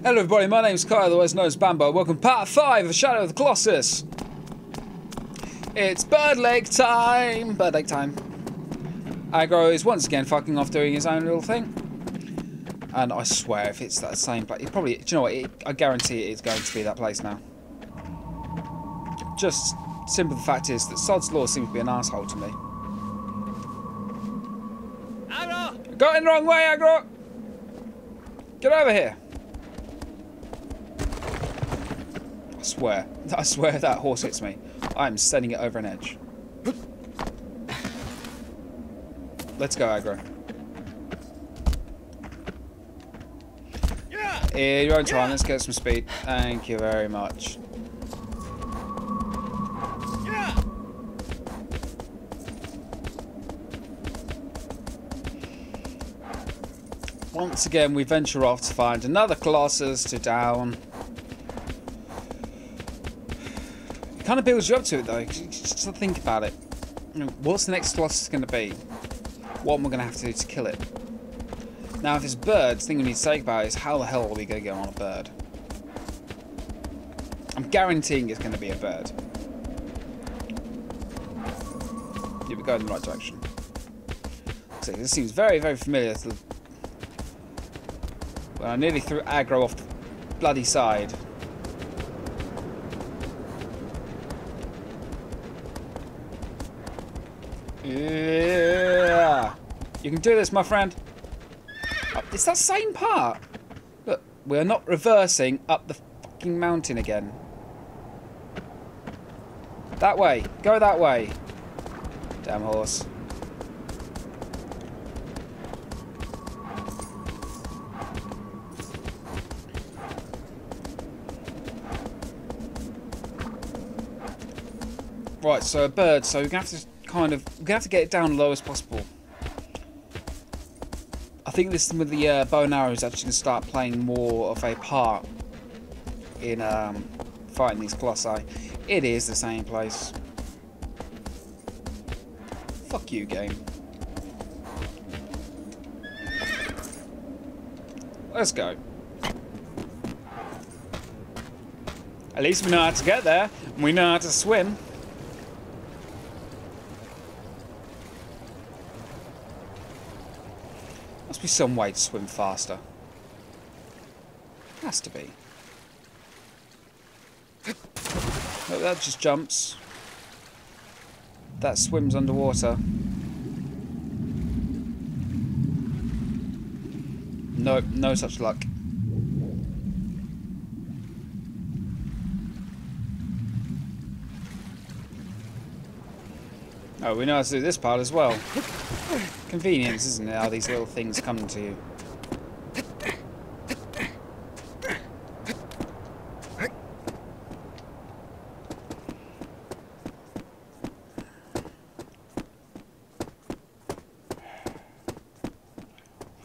Hello everybody, my name's Kyle, otherwise known as Bambo. Welcome to part 5 of Shadow of the Colossus. It's bird leg time! Bird leg time. Agro is once again fucking off doing his own little thing. And I swear if it's that same place, it probably, do you know what, it, I guarantee it's going to be that place now. Just, simple the fact is that Sod's Law seems to be an asshole to me. Agro! Got in the wrong way, Agro! Get over here! I swear, I swear that horse hits me, I'm sending it over an edge. Let's go, Agro. Yeah! In your own time, let's get some speed. Thank you very much. Once again, we venture off to find another Colossus to down. It kind of builds you up to it, though. Just think about it. What's the next Colossus going to be? What am I going to have to do to kill it? Now, if it's birds, the thing we need to think about is how the hell are we going to get on a bird? I'm guaranteeing it's going to be a bird. Yeah, we're going in the right direction. So this seems very, very familiar to the well, I nearly threw Agro off the bloody side. Yeah. You can do this, my friend. It's that same part. Look, we're not reversing up the fucking mountain again. That way. Go that way. Damn horse. Right, so a bird, so we're gonna have to kind of we're gonna have to get it down low as possible. I think this with the uh, bow and arrow is actually gonna start playing more of a part in um, fighting these colossi. It is the same place. Fuck you, game. Let's go. At least we know how to get there. and We know how to swim. Be some way to swim faster. Has to be. That just jumps. That swims underwater. Nope, no such luck. Oh, we know how to do this part as well. Convenience, isn't it, how these little things come to you.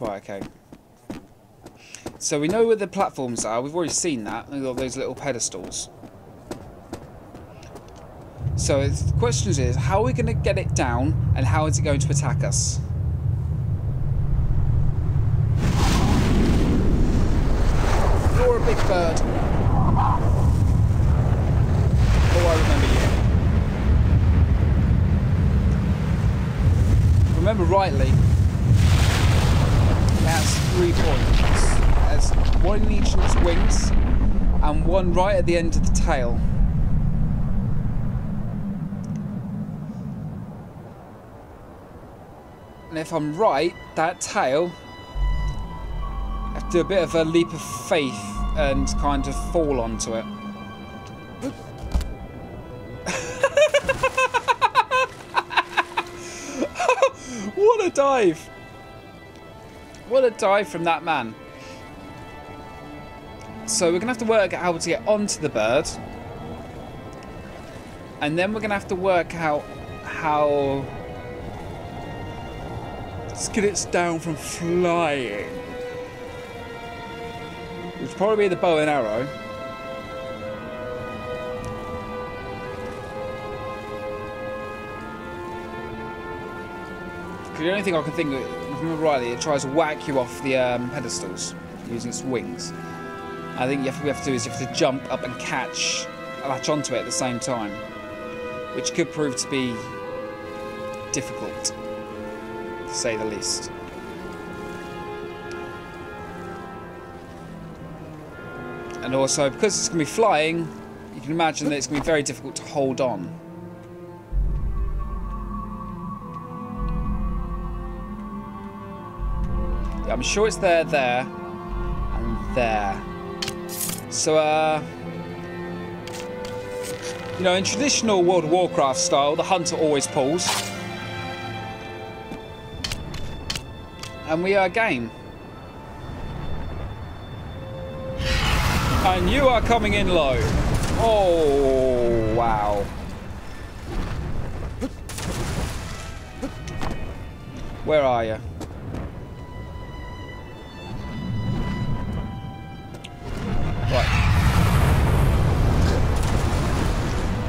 Right, okay. So we know where the platforms are. We've already seen that. We've got those little pedestals. So the question is, how are we going to get it down, and how is it going to attack us? You're a big bird. Oh, I remember you. Remember rightly, it has three points. Has one in each of its wings, and one right at the end of the tail. And if I'm right, that tail, I have to do a bit of a leap of faith and kind of fall onto it. what a dive! What a dive from that man. So we're going to have to work out how to get onto the bird. And then we're going to have to work out how Let's get it down from flying. Which probably be the bow and arrow. The only thing I can think of, if I remember rightly, it tries to whack you off the um, pedestals using its wings. I think you have, we have to do is you have to jump up and catch, latch onto it at the same time, which could prove to be difficult, to say the least. And also, because it's going to be flying, you can imagine that it's going to be very difficult to hold on. Yeah, I'm sure it's there, there, and there. So, uh... You know, in traditional World of Warcraft style, the hunter always pulls. And we are game. And you are coming in low. Oh, wow. Where are you? Right.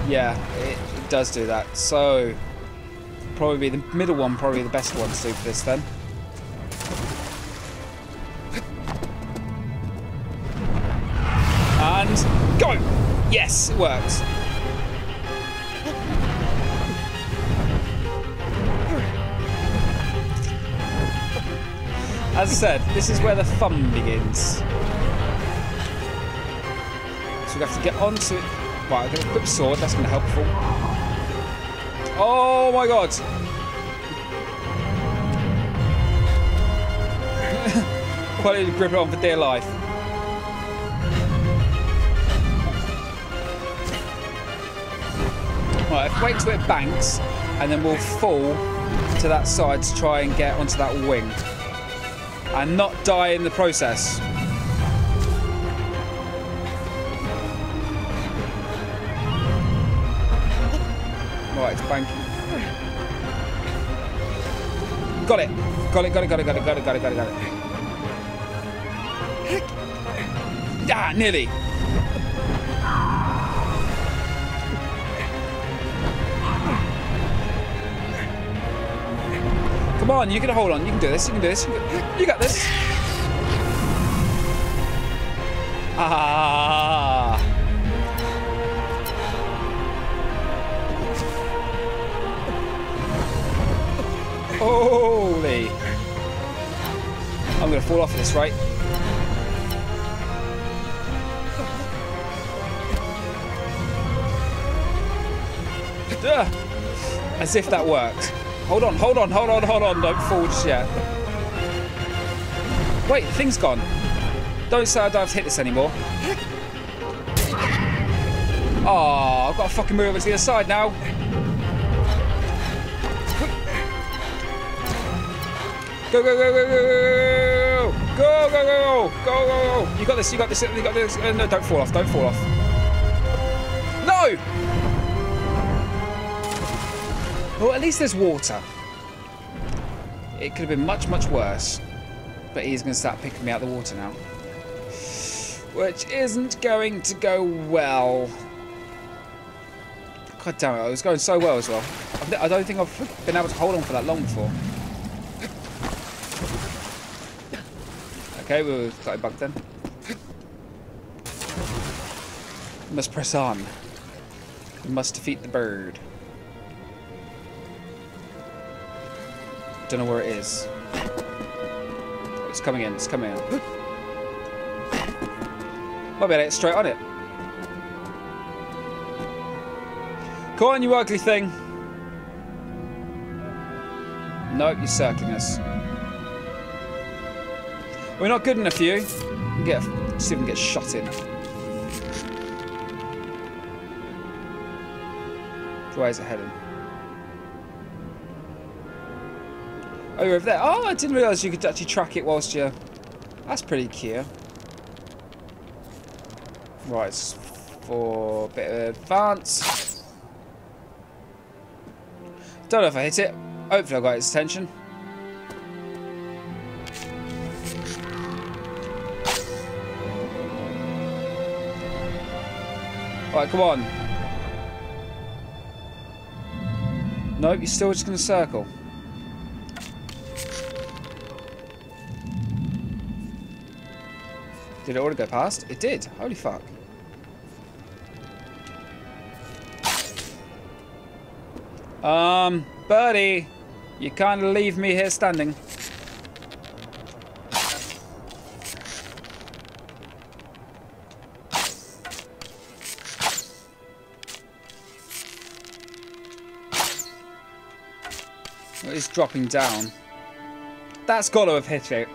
Yeah, it, it does do that. So, probably the middle one, probably the best one to do for this then. Go! Yes, it works. As I said, this is where the fun begins. So we have to get onto it. Right, I've got a quick sword, that's going to be helpful. Oh my god! Quite to grip it on for dear life. Right, wait till it banks, and then we'll fall to that side to try and get onto that wing. And not die in the process. Right, it's banking. Got it. Got it, got it, got it, got it, got it, got it, got it, got it. Ah, nearly. Come on, you can hold on. You can do this. You can do this. You, can, you got this. Ah. Holy. I'm going to fall off of this, right? As if that worked. Hold on, hold on, hold on, hold on. Don't fall just yet. Wait, thing's gone. Don't say I don't have to hit this anymore. Oh, I've got to fucking move over to the other side now. Go, go, go, go, go, go, go, go, go, go, go, go. You got this, you got this, you got this. Uh, no, don't fall off, don't fall off. No! Well, at least there's water. It could have been much, much worse. But he's going to start picking me out of the water now. Which isn't going to go well. God damn it, I was going so well as well. I don't think I've been able to hold on for that long before. Okay, we've got it bugged then. We must press on. We must defeat the bird. Don't know where it is. It's coming in, it's coming in. Able to get straight on it. Come on, you ugly thing. Nope, you're circling us. We're not good enough you. Get, see if we can get shot in. Where's it heading? Oh, over there. Oh, I didn't realise you could actually track it whilst you're... That's pretty cute. Right, for a bit of advance. Don't know if I hit it. Hopefully I got its attention. Right, come on. Nope, you're still just going to circle. Did it already go past? It did. Holy fuck. Um, Birdie, you can't leave me here standing. It's dropping down. That's got to have hit it.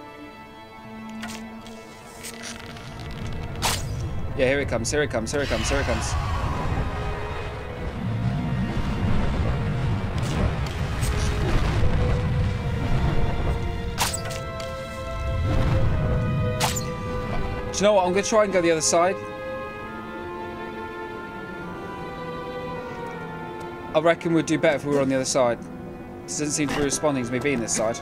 Yeah, here it comes, here it comes, here it comes, here it comes. Do you know what? I'm going to try and go the other side. I reckon we'd do better if we were on the other side. This Doesn't seem to be responding to me being this side.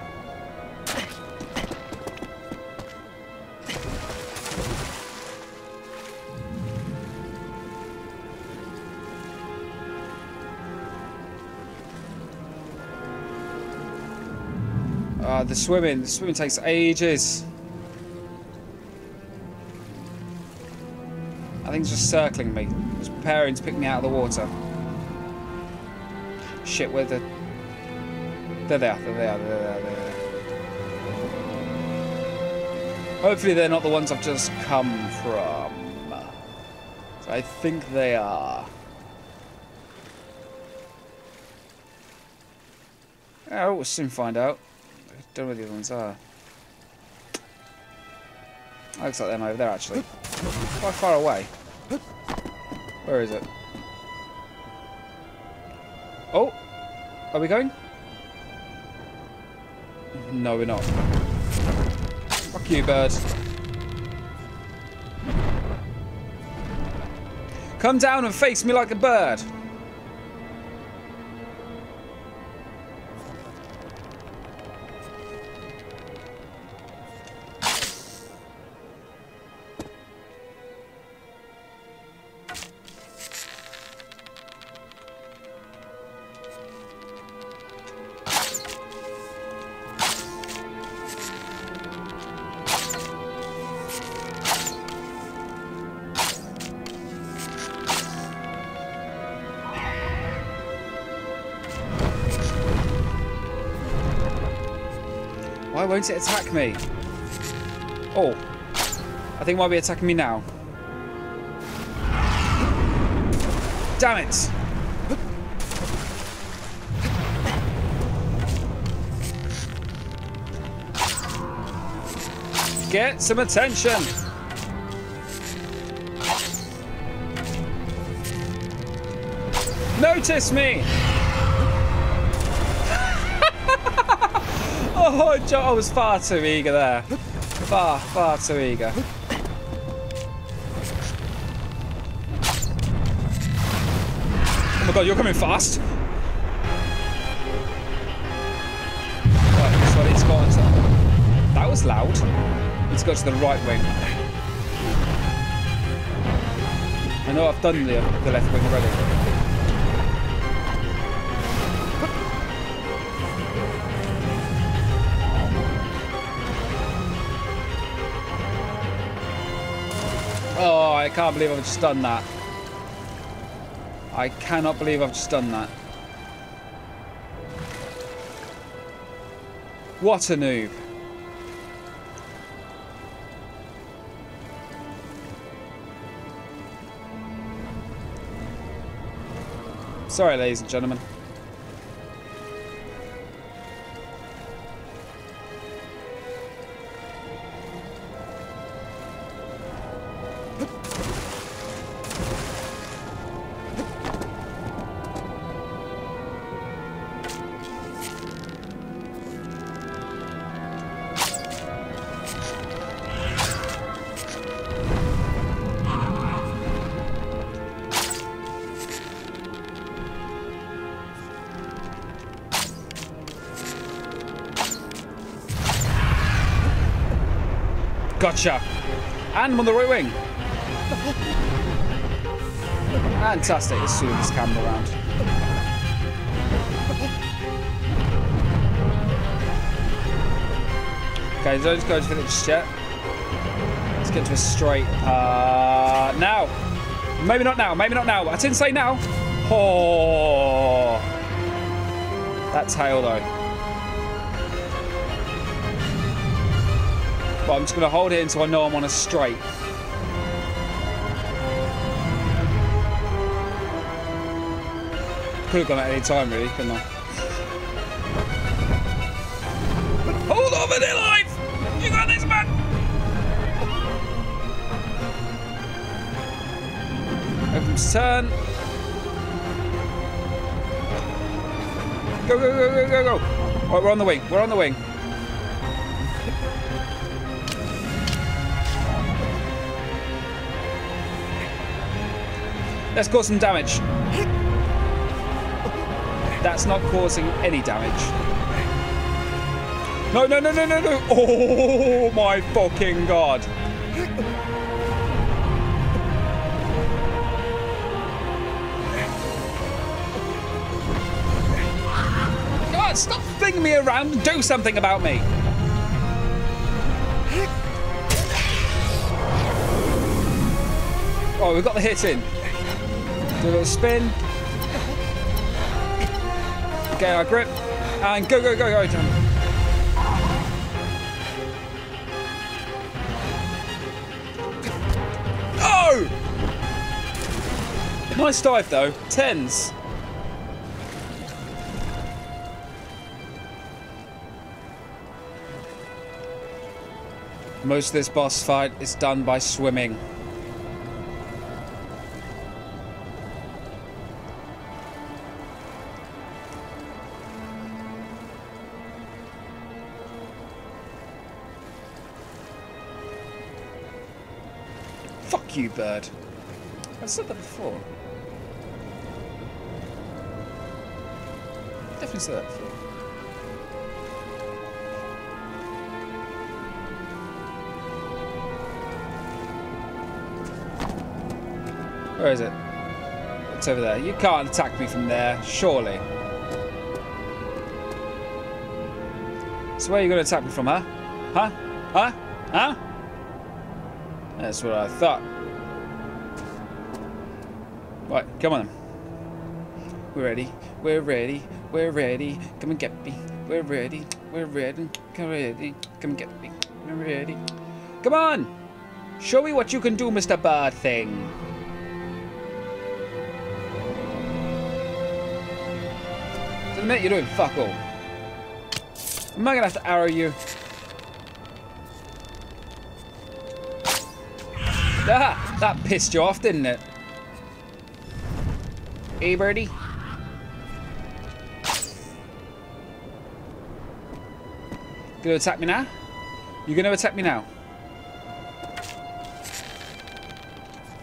Uh, the swimming, the swimming takes ages. I think it's just circling me. It's preparing to pick me out of the water. Shit, where the... There they are, there they are, there they are, there they are. Hopefully they're not the ones I've just come from. I think they are. Oh, we'll soon find out. Don't know where the other ones are. Looks like them over there, actually. Quite far away. Where is it? Oh! Are we going? No, we're not. Fuck you, bird. Come down and face me like a bird. Why won't it attack me? Oh. I think it might be attacking me now. Damn it! Get some attention! Notice me! Oh, I was far too eager there. Far, far too eager. Oh my god, you're coming fast. Right, so it's got to... That was loud. It's got to the right wing. I know I've done the, the left wing already. I can't believe I've just done that. I cannot believe I've just done that. What a noob. Sorry, ladies and gentlemen. Gotcha. And I'm on the right wing. Fantastic. Let's zoom this camera around. Okay, those guys just yet. Let's get to a straight. Uh, now. Maybe not now. Maybe not now. I didn't say now. Oh. That tail, though. But I'm just going to hold it until I know I'm on a straight. Could have gone at any time, really, couldn't I? Hold on for dear life! You got this, man! Opens turn. Go, go, go, go, go, go! Right, we're on the wing. We're on the wing. Let's cause some damage. That's not causing any damage. No, no, no, no, no, no! Oh my fucking god! Stop flinging me around and do something about me! Oh, we've got the hit in. Do a little spin. Get our grip. And go, go, go, go, John. Oh! Nice dive though. Tens. Most of this boss fight is done by swimming. Fuck you, bird. I've said that before. Definitely said that before. Where is it? It's over there. You can't attack me from there, surely. So where are you going to attack me from, huh? Huh? Huh? Huh? That's what I thought. Right, come on. We're ready. We're ready. We're ready. Come and get me. We're ready. We're ready. Come ready. Come and get me. We're ready. Come on! Show me what you can do, Mr. Bird Thing. Admit you're doing fuck all. Am I gonna have to arrow you? Ah, that pissed you off, didn't it? Hey, birdie. Gonna attack me now? You gonna attack me now?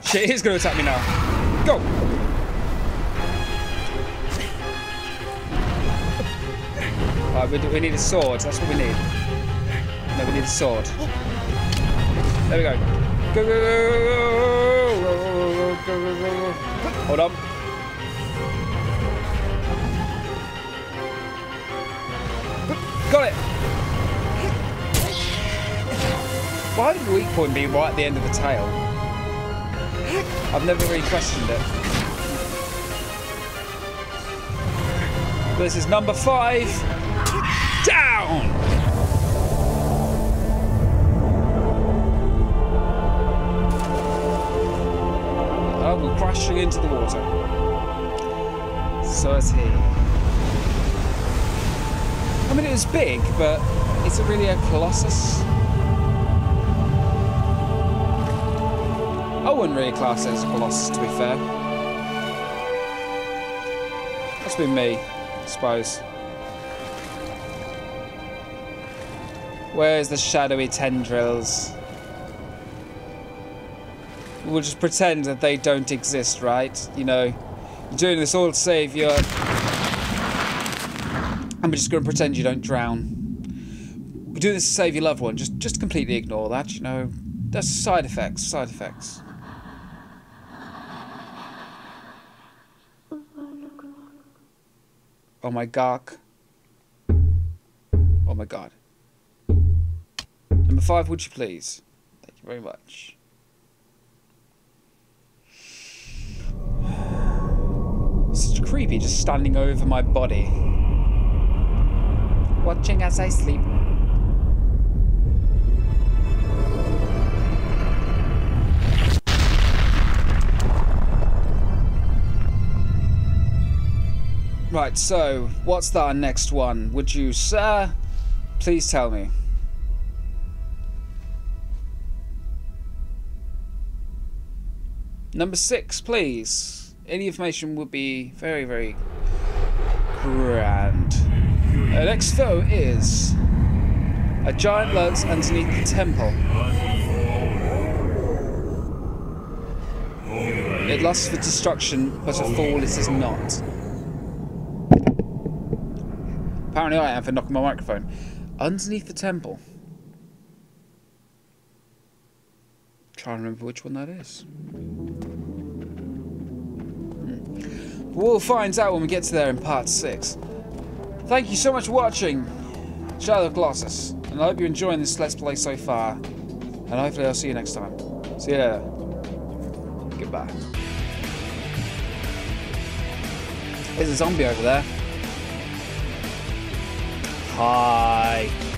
Shit, he's gonna attack me now. Go! Alright, we, we need a sword. That's what we need. No, we need a sword. There we go. Go, go, go, go, go, go, go. Hold on. Got it. Why would the weak point be right at the end of the tail? I've never really questioned it. This is number five. Crashing into the water. So is he. I mean, it was big, but is it really a colossus? I wouldn't really class it as a colossus, to be fair. That's been me, I suppose. Where's the shadowy tendrils? We'll just pretend that they don't exist, right? You know, you're doing this all to save your... I'm just going to pretend you don't drown. We're doing this to save your loved one. Just, just completely ignore that, you know. That's side effects, side effects. Oh my god. Oh my god. Number five, would you please? Thank you very much. Such creepy just standing over my body. Watching as I sleep. Right, so what's our next one? Would you, sir, please tell me? Number six, please. Any information would be very, very grand. Uh, next photo is a giant lurks underneath the temple. It lusts for destruction, but a fool it is not. Apparently I am for knocking my microphone. Underneath the temple. Trying to remember which one that is. We'll find out when we get to there in part 6. Thank you so much for watching Shadow of Colossus. And I hope you're enjoying this Let's Play so far. And hopefully I'll see you next time. See you later. Goodbye. There's a zombie over there. Hi.